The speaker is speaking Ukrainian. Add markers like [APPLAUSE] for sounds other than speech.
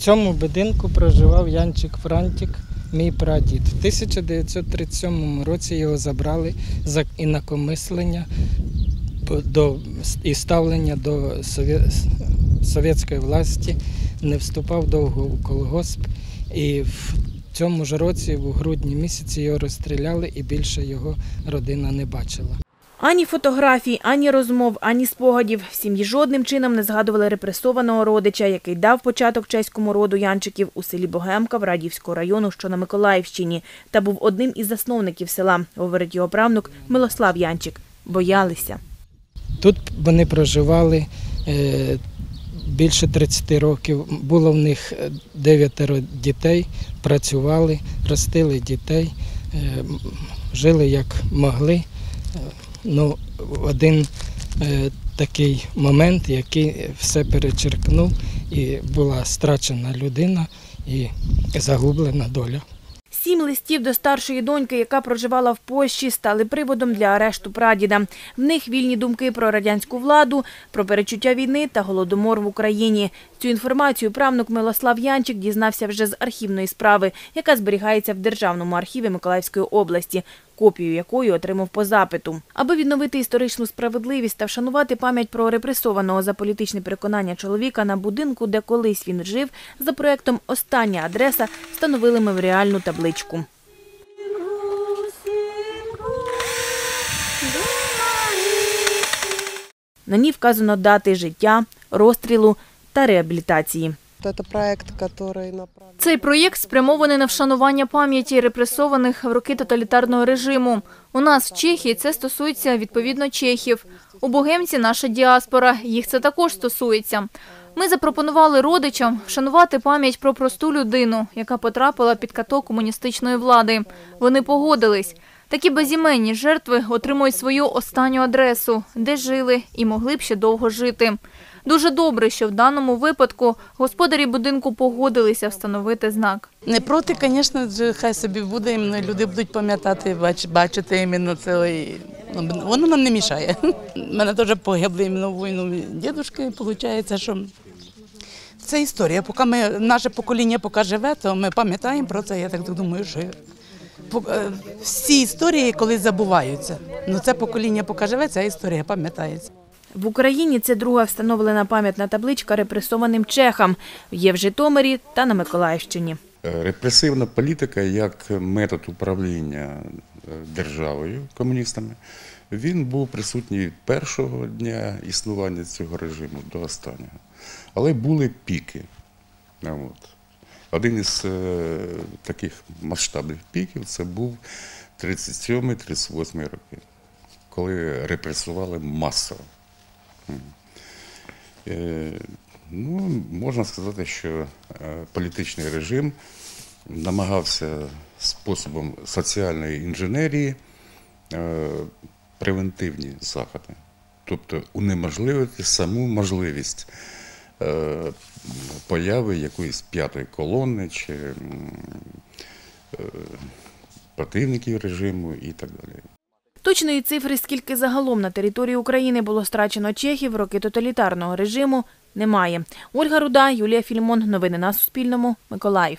цьому будинку проживав Янчик Франтік, мій прадід. В 1937 році його забрали за інакомислення до, і ставлення до совєтської власті, не вступав довго у колгосп. І в цьому ж році, у грудні місяці, його розстріляли і більше його родина не бачила. Ані фотографій, ані розмов, ані спогадів. В сім'ї жодним чином не згадували репресованого родича, який дав початок чеському роду Янчиків у селі Богемка Врадівського району, що на Миколаївщині, та був одним із засновників села, говорить його правнук Милослав Янчик. Боялися. Тут вони проживали е, більше 30 років. Було в них е, дев'ятеро дітей, працювали, ростили дітей, е, жили як могли. Ну, один е, такий момент, який все перечеркнув, і була страчена людина і загублена доля. Сім листів до старшої доньки, яка проживала в Польщі, стали приводом для арешту прадіда. В них вільні думки про радянську владу, про перечуття війни та голодомор в Україні. Цю інформацію правнук Милослав Янчик дізнався вже з архівної справи, яка зберігається в Державному архіві Миколаївської області, копію якої отримав по запиту. Аби відновити історичну справедливість та вшанувати пам'ять про репресованого за політичне переконання чоловіка на будинку, де колись він жив, за проектом Остання адреса встановили меморіальну табличку. На ній вказано дати життя, розстрілу та реабілітації. Это проект, который направлен... Цей проєкт спрямований на вшанування пам'яті репресованих в роки тоталітарного режиму. У нас в Чехії це стосується відповідно чехів. У Богемці наша діаспора, їх це також стосується. Ми запропонували родичам вшанувати пам'ять про просту людину, яка потрапила під каток комуністичної влади. Вони погодились. Такі безіменні жертви отримують свою останню адресу, де жили і могли б ще довго жити. Дуже добре, що в даному випадку господарі будинку погодилися встановити знак. Не проти, звісно, хай собі буде, люди будуть пам'ятати, бач- бачити іменно це. ну, Воно нам не мішає. [LAUGHS] Мене теж погибли іменно в війну дідушки, виходить, що це історія. Поки ми, наше покоління поки живе, то ми пам'ятаємо про це. Я так думаю, що всі історії колись забуваються. Ну це покоління поки живе, ця історія пам'ятається. В Україні це друга встановлена пам'ятна табличка репресованим чехам. Є в Житомирі та на Миколаївщині. Е, Репресивна політика як метод управління е, державою комуністами, він був присутній від першого дня існування цього режиму до останнього. Але були піки. От. Один із е, таких масштабних піків це був 37-38 роки, коли репресували масово. Е, Ну, можна сказати, що е, політичний режим намагався способом соціальної інженерії превентивні заходи, тобто унеможливити саму можливість появи якоїсь п'ятої колони чи е, противників режиму і так далі. Точної цифри, скільки загалом на території України було страчено чехів роки тоталітарного режиму, немає. Ольга Руда, Юлія Фільмон. Новини на Суспільному. Миколаїв.